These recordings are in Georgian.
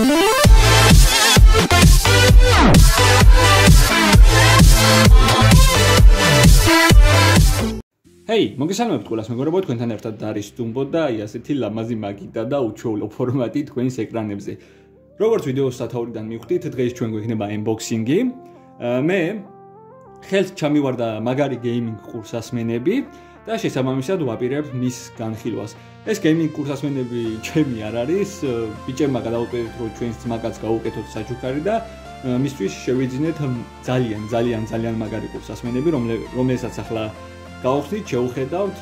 ჰეი, მოგესალმებით ყველას მეგობრებო, თქვენთან ერთად არის დუმბო და აი ასეთი ლამაზი მაგიდა და უჩვეულო ფორმატი თქვენს ეკრანებზე. როგორც ვიდეოს სათაურიდან მივხვდით, დღეს ჩვენ გვექნება unboxing-ი. მე ხელთ ჩამივარდა მაგარი gaming კურსასმენები და შესაბამისად ვაპირებ მის განხილვას. ეს gaming კურსასმენები ჩემი არ არის, ბიჭებმა გადაუყენეთ რომ ჩვენს ძმაკაც გაუკეთოთ საჩუქარი და მისთვის შევიძინეთ ძალიან ძალიან ძალიან მაგარი კურსასმენები, რომელსაც ახლა გავხდით, შევხედავთ,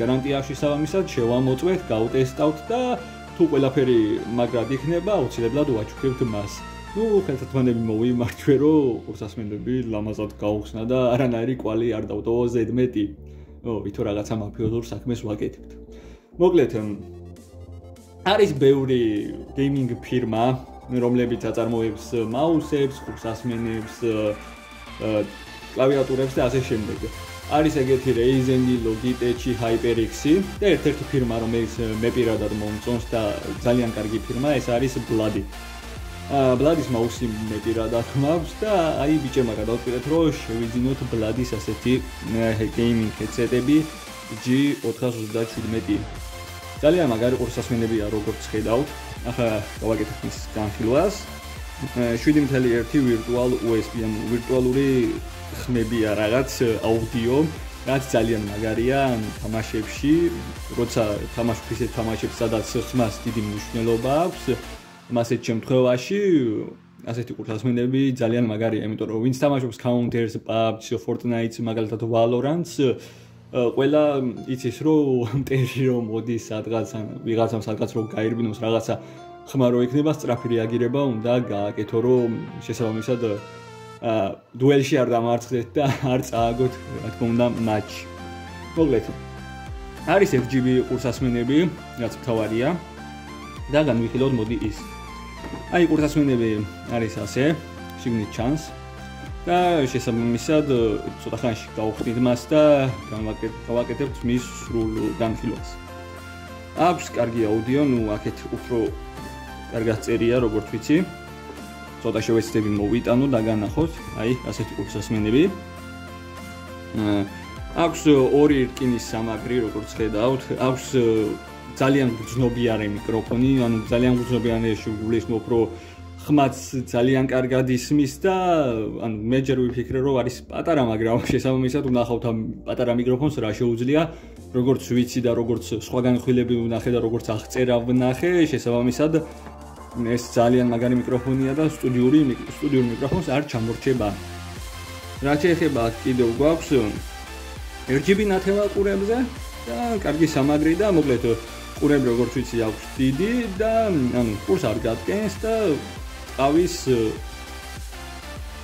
გარანტიაში შესაბამისად შევამოწმეთ, გავტესტავთ და თუ ყველაფერი მაგრად იქნება, აუცილებლად ვაჩუქებთ მას. ну, ხელთათმანები მოვიმარჩვე, რომ კურსასმენები ლამაზად გაუხსნა და არანაირი კვალი არ დავტოვო ზედმეტი. ო, ვითო რაღაცა მაფიოზურ საქმეს ვაკეთებთ. მოკლედ, არის ბევრი გეიმინგ ფირმა, რომლებიც აწარმოებს მაუსებს, კურსასმენებს, კლავიატურებს და ასე შემდეგ. არის ეგეთი Ryzen, Logitech, HyperX-ი და ერთ-ერთი ფირმა, რომელიც მე პირადად მომწონს და ძალიან კარგი ფირმა, ეს არის Bloody. Bloody-ს მაუსი მე პირადად მაქვს და აი ბიჭებმა გადავწყვიტეთ, რომ შევიძინოთ Bloody-ს ასეთი gaming headset-ები G427. ძალიან მაგარი ყურსასმენებია, როგორც ხედავთ. ახლა გავაკეთებ ის განხილვას. 7.1 virtual USB, ანუ ვირტუალური ხმებია რაღაც აუდიო, რაც ძალიან მაგარია თამაშებში, როცა თამაშობ ისეთ თამაშებს, სადაც ხმას დიდი მნიშვნელობა აქვს, მასეთ შემთხვევაში ასეთი კურსასმენები ძალიან მაგარია, იმიტომ რომ ვინც თამაშობს Counter-Strike, PUBG, Fortnite, მაგალითად Valorant, ყველა იცის რომ მტერი რომ მოდის სადღაც ან ვიღაცამ სადღაც რომ გაირბინოს რაღაცა ხმა რო იქნება სწრაფი რეაგირება უნდა გააკეთო რომ შესაბამისად დუელში არ დამარცხდეთ და არ წააგოთ, რა თქმა უნდა, მატჩი. მოგლეთ. არის FGB კურსასმენები, რაც თავარია. და განვიხილოთ მოდი ის. აი კურსასმენები არის ასე, შიგნით ჩანს. და შესაბამისად ცოტა ხანში გავხდით მას და გავაკეთებთ მის სრულ განხილვას. აქვს კარგი აუდიო, ნუ აქეთ უფრო კარგად წერია, როგორც ვიცი. ცოტა შევეცდები მოვიტანო და განახოთ, აი, ასეთი კურსასმენები. აქვს ორი რკინის სამაგრი, როგორც ხედავთ, აქვს ძალიან გრძნობიარე მიკროფონი, ანუ ძალიან გრძნობიარე შეგულის მოფრო ხმაც ძალიან კარგად ისმის და ანუ მე ჯერ ვიფიქრე რომ არის პატარა, მაგრამ შესაბამისად ვნახავთ ამ პატარა მიკროფონს რა შეუძლია, როგორც ვიცი და როგორც სხვა განხილები ვნახე და როგორც აღწერა ვნახე, შესაბამისად ეს ძალიან მაგარი მიკროფონია და სტუდიური სტუდიური მიკროფონს არ ჩამორჩება. რა შეიძლება კიდევ გვაქვს RGB ნათელა ყურებზე და კარგი სამაგრი და მოკლედ ყურები როგორც ვიცი აქვს დიდი და ანუ ყურს არ გადგენს და ყავის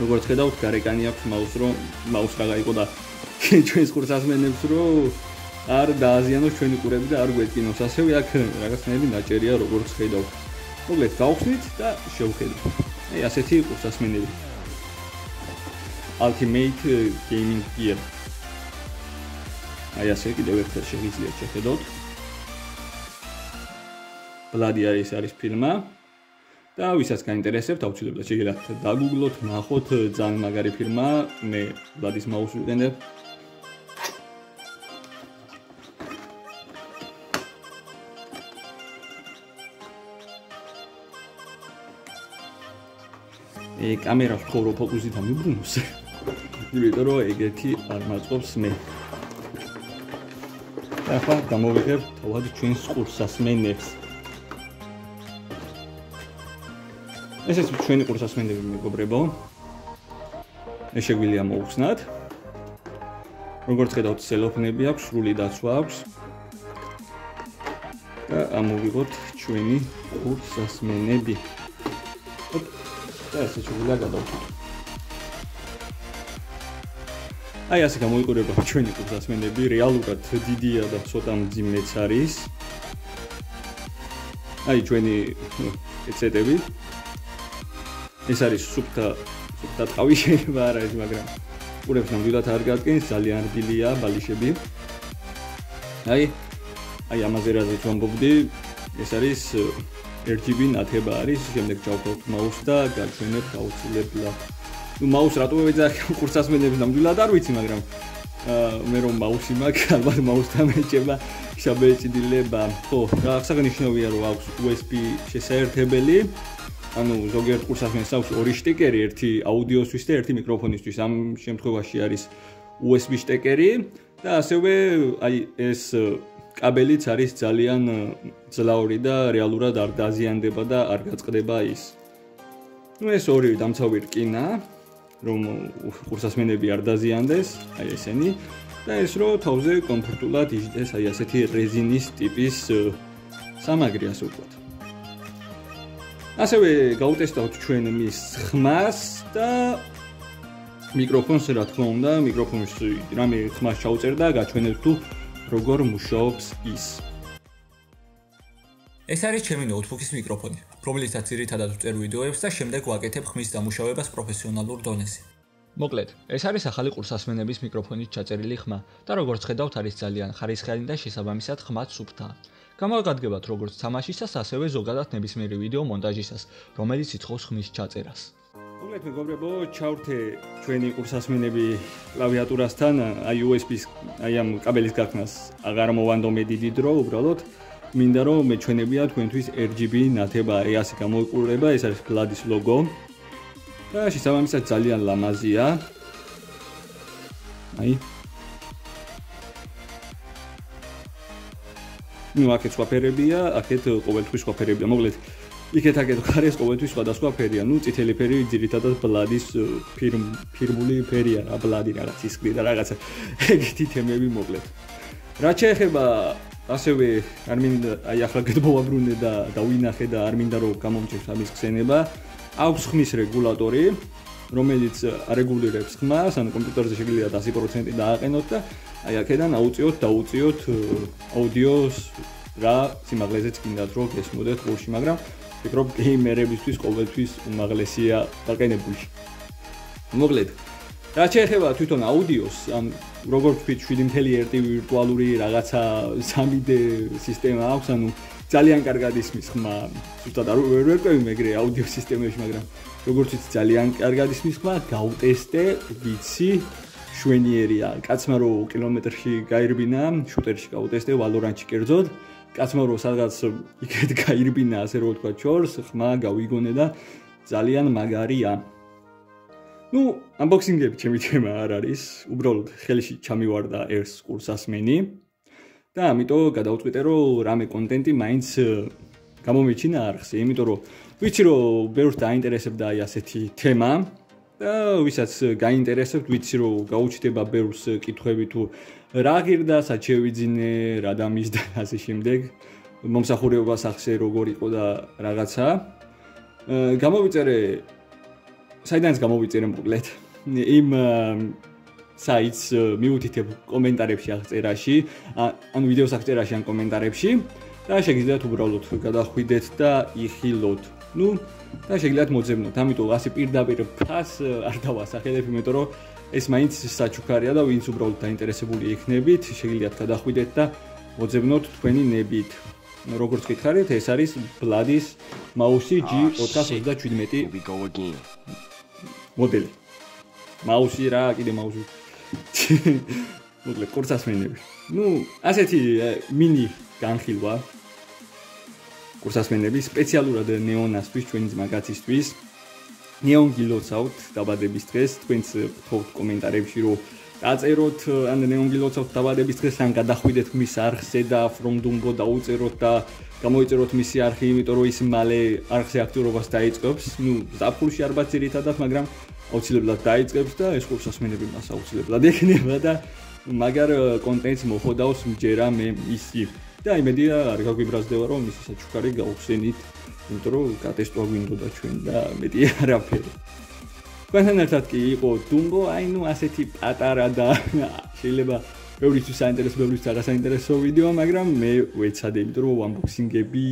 როგორც ხედავთ გარეკანი აქვს მაუს რომ მაუს რა გაიყო და ჩვენს ყურს ასმენებს რომ არ დააზიანოს ჩვენი ყურები და არ გვეტკინოს ასევე აქ რაღაცნაირი ნაჭერია როგორც ხედავთ მოკლედ გავხსნით და შევხედოთ. აი ასეთი კურსასმენები. Ultimate Gaming Gear. აი ასე კიდევ ერთხელ შეგიძლიათ შეხედოთ. ბლადი არის არის ფილმა. და ვისაც გაინტერესებთ, აუცილებლად შეგიძლიათ დაგუგლოთ, ნახოთ, ძალიან მაგარი ფილმა. მე ბლადის მაუსს ვიყენებ. ე კამერას ხო რო ფოკუსი და მიბრუნოს. იმიტომ რომ ეგეთი არ მაწყობს მე. ახლა გამოვიღებ თავად ჩვენს ყურსასმენებს. ესეც ჩვენი ყურსასმენები მეგობრებო. ეს შეგვიძლია მოუხსნათ. როგორც ხედავთ, სელოფნები აქვს, სრული დაცვა აქვს. და ამოვიღოთ ჩვენი ყურსასმენები. და ესე შეიძლება გადავხოთ. აი ასე გამოიყურება ჩვენი კურსასმენები, რეალურად დიდია და ცოტა მძიმეც არის. აი ჩვენი ეცეტები. ეს არის სუფთა სუფთა თავი შეიძლება არ არის, მაგრამ ყურებს ნამდვილად არ გადგენს, ძალიან რბილია ბალიშები. აი აი ამაზე რაზეც ვამბობდი, ეს არის RGB ნათება არის, შემდეგ ჩავქოთ mouse და გაჩვენებთ აუცილებლად. ნუ mouse რატო ვეძახი კურსასმენებს ნამდვილად არ ვიცი, მაგრამ მე რომ mouse-ი მაქვს, ალბათ mouse-თან მეჭება შაბეჭდილება. ხო, რა აღსანიშნავია რომ აქვს USB შესაერთებელი. ანუ ზოგიერთ კურსასმენს აქვს ორი შტიკერი, ერთი აუდიოსთვის და ერთი მიკროფონისთვის. ამ შემთხვევაში არის USB შტეკერი და ასევე აი ეს კაბელიც არის ძალიან ძლაური და რეალურად არ დაზიანდება და არ გაწყდება ის. ну ეს ორი დამცავი რკინა რომ კურსასმენები არ დაზიანდეს, აი ესენი და ეს რო თავზე კომფორტულად იჯდეს აი ასეთი რეზინის ტიპის სამაგრი ასე ვთქვათ. ასევე გაუტესტავთ ჩვენ მის ხმას და მიკროფონს რა თქმა უნდა, მიკროფონს რამე ხმას ჩაუწერ და გაჩვენებ თუ როგორ მუშაობს ის. ეს არის ჩემი ნოუთბუქის მიკროფონი, რომელიცაც ძირითადად ვწერ ვიდეოებს და შემდეგ ვაკეთებ ხმის დამუშავებას პროფესიონალურ დონეზე. მოკლედ, ეს არის ახალი კურსასმენების მიკროფონის ჩაწერილი ხმა და როგორც ხედავთ, არის ძალიან ხარისხიანი და შესაბამისად ხმაც სუფთაა. გამოგადგებათ როგორც თამაშისას, ასევე ზოგადად ნებისმიერი ვიდეო მონტაჟისას, რომელიც ითხოვს ხმის ჩაწერას. მოკლედ მეგობრებო, ჩავრთე ჩვენი კურსასმენები კლავიატურასთან, აი USB-ს, აი ამ კაბელის გაქნას აღარ მოვანდო მე დიდი დრო, უბრალოდ მინდა რომ მეჩვენებია თქვენთვის RGB ნათება EAS-ი გამოიყურება, ეს არის Gladius logo. და შესაბამისად ძალიან ლამაზია. აი აქეთ სხვა ფერებია, აქეთ ყოველთვის სხვა ფერებია. მოკლედ იქეთ აქეთ ხარეს ყოველთვის სხვადასხვა ფერია. ნუ წითელი ფერი ძირითადად ბლადის ფირმ ფირმული ფერია, რა ბლადი რაღაც ისკრი და რაღაცა ეგეთი თემები მოკლედ. რა შეეხება ასევე არ მინდა აი ახლა გეთმოვაბრუნე და დავინახე და არ მინდა რომ გამომჭირს ამის ხსენება. აქვს ხმის რეგულატორი, რომელიც არეგულირებს ხმას, ანუ კომპიუტერზე შეიძლება 100% დააყენოთ და აი აქედან აუწიოთ დაუწიოთ აუდიოს რა სიმაღლეზეც გინდათ რომ გესმოდეთ ყურში, მაგრამ ფიქრობ გეიმერებისთვის ყოველთვის უმაღლესია დაყენებული. მოკლედ, რა შეეხება თვითონ აუდიოს, ან როგორც ვთქვით 7.1 ვირტუალური რაღაცა 3D სისტემა აქვს, ანუ ძალიან კარგად ისმის ხმა. ზუსტად არ ვერ ვერკვევი მეგრე აუდიო სისტემებში, მაგრამ როგორც ვიცი ძალიან კარგად ისმის ხმა, გაუტესტე, ვიცი, შვენიერია. კაცმა რო კილომეტრში გაირბინა, შუტერში გაუტესტე ვალორანტში კერძოდ. კაცმა რო სადღაც იქეთ გაირბინა, ასე რომ ვთქვა, ჩორს, ხმა გავიგონე და ძალიან მაგარია. ну, unboxing-ები ჩემი თემა არ არის. უბრალოდ ხელში ჩამივარდა ეს კურსასმენი. და ამიტომ გადავწყვიტე, რომ რამე კონტენტი მაინც გამომეჩინა არხზე, იმიტომ რომ ვიცი რომ ბევრს დაინტერესებდა აი ასეთი თემა და ვისაც გაინტერესებთ, ვიცი რომ გაუჩნდება ბევრს კითხვები თუ რა ღირდა საჩევიძინე, რა დამის და ასე შემდეგ. მომსახურება სახსე როგორ იყო და რაღაცა. გამოვიწერე საიდანაც გამოვიწერე მოკლედ. იმ საიტს მიუთითებ კომენტარებში აღწერაში, ანუ ვიდეოს აღწერაში ან კომენტარებში და შეგიძლიათ უბრალოდ გადახვიდეთ და იხილოთ. ну, და შეგიძლიათ მოძებნოთ. ამიტომ ასე პირდაპირ ფას არ დავასახელებ, იმიტომ რომ ეს მაინც საჩუქარია და ვინც უბრალოდ დაინტერესებული იქნებით, შეგიძლიათ გადახვიდეთ და მოძებნოთ თქვენი ნებით. როგორც გითხარით, ეს არის Bladis Mouse G427 მოდელი. მაუსი რა, კიდე მაუსი. მოკლედ კურსასმენები. ну, ასეთი მინი განხილვა. კურსასმენები სპეციალურად ნეონასთვის ჩვენი მაგაცისთვის. ნეონ გილოცავთ დაბადების დღეს, თქვენს ფოთ კომენტარებში რომ დაწეროთ ან ნეონ გილოცავთ დაბადების დღეს ან გადახვიდეთ მის არხზე და from dumbo დაუწეროთ და გამოიწეროთ მისი არხი, იმიტომ რომ ის მალე არხზე აქტიურობას დაიწყებს. ну, ზაფხულში არბაც ძირითადად, მაგრამ აუცილებლად დაიწყებს და ეს კურსასმენები მას აუცილებლად ექნება და მაგარ კონტენტს მოხოდავს მჯერა მე ისი და იმედია არ გაგვიბრაზდება რომ მისი საჩუქარი გაუხსენით იმიტომ რომ გატესტვა გვინდოდა ჩვენ და მეტი არაფერი თქვენთან ერთად კი იყო დუმბო აი ნუ ასეთი პატარა და შეიძლება ბევრისთვის საინტერესო ბევრისთვის არასაინტერესო ვიდეო მაგრამ მე ვეცადე იმიტომ რომ unboxing-ები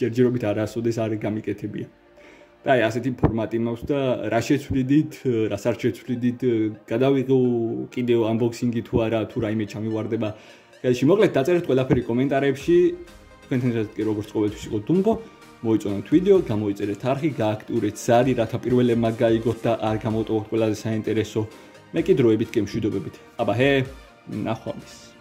ჯერჯერობით არასოდეს არ გამიკეთებია და აი ასეთი ფორმატი მაქვს და რა შეცვლიდით, რას არ შეცვლიდით, გადავიღო კიდევ unboxing-ი თუ არა, თუ რაიმე ჩამივარდება. გაში მოკლედ დაწერეთ ყველაფერი კომენტარებში. თქვენთან ერთად კი როგორც ყოველთვის იყო დუმბო. მოიწონოთ ვიდეო, გამოიწერეთ არხი, გააქტიურეთ ზარი, რათა პირველებმა გაიგოთ და არ გამოტოვოთ ყველაზე საინტერესო მე კი დროებით გემშვიდობებით. აბა ჰე, ნახვამდის.